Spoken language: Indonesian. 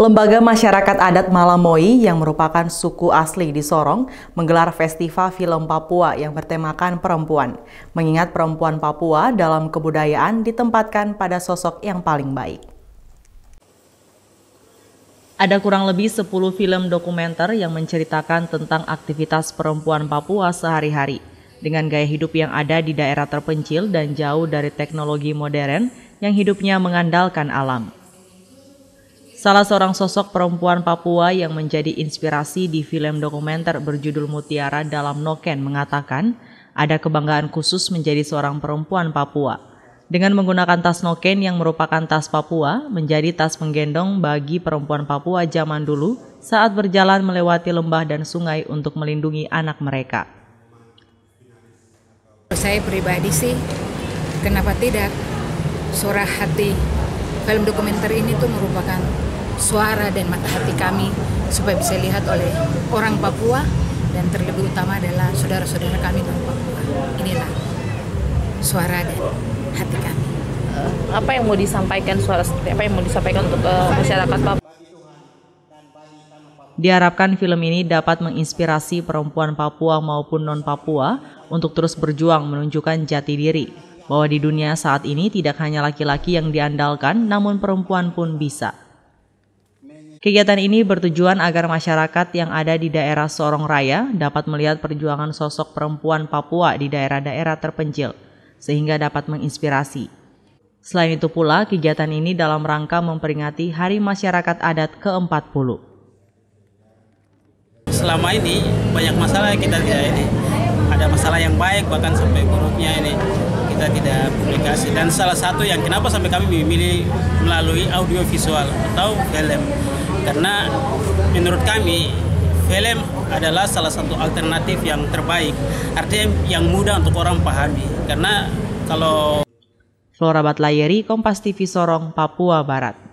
Lembaga Masyarakat Adat Malamoi yang merupakan suku asli di Sorong menggelar Festival Film Papua yang bertemakan perempuan. Mengingat perempuan Papua dalam kebudayaan ditempatkan pada sosok yang paling baik. Ada kurang lebih 10 film dokumenter yang menceritakan tentang aktivitas perempuan Papua sehari-hari dengan gaya hidup yang ada di daerah terpencil dan jauh dari teknologi modern yang hidupnya mengandalkan alam. Salah seorang sosok perempuan Papua yang menjadi inspirasi di film dokumenter berjudul Mutiara dalam Noken mengatakan ada kebanggaan khusus menjadi seorang perempuan Papua. Dengan menggunakan tas Noken yang merupakan tas Papua menjadi tas penggendong bagi perempuan Papua zaman dulu saat berjalan melewati lembah dan sungai untuk melindungi anak mereka. Saya pribadi sih, kenapa tidak? Suara hati film dokumenter ini tuh merupakan suara dan mata hati kami supaya bisa lihat oleh orang Papua dan terlebih utama adalah saudara-saudara kami di Papua. Inilah suara dan hati kami. Apa yang mau disampaikan suara seperti apa yang mau disampaikan untuk uh, masyarakat Papua? Diharapkan film ini dapat menginspirasi perempuan Papua maupun non-Papua untuk terus berjuang menunjukkan jati diri bahwa di dunia saat ini tidak hanya laki-laki yang diandalkan, namun perempuan pun bisa. Kegiatan ini bertujuan agar masyarakat yang ada di daerah Sorong Raya dapat melihat perjuangan sosok perempuan Papua di daerah-daerah terpencil, sehingga dapat menginspirasi. Selain itu pula, kegiatan ini dalam rangka memperingati Hari Masyarakat Adat ke-40. Selama ini banyak masalah kita tidak ini. Ada masalah yang baik bahkan sampai buruknya ini kita tidak publikasi. Dan salah satu yang kenapa sampai kami memilih melalui audio visual atau film. Karena menurut kami film adalah salah satu alternatif yang terbaik. Artinya yang mudah untuk orang pahami. Karena kalau Flora Batlayeri Kompas TV Sorong Papua Barat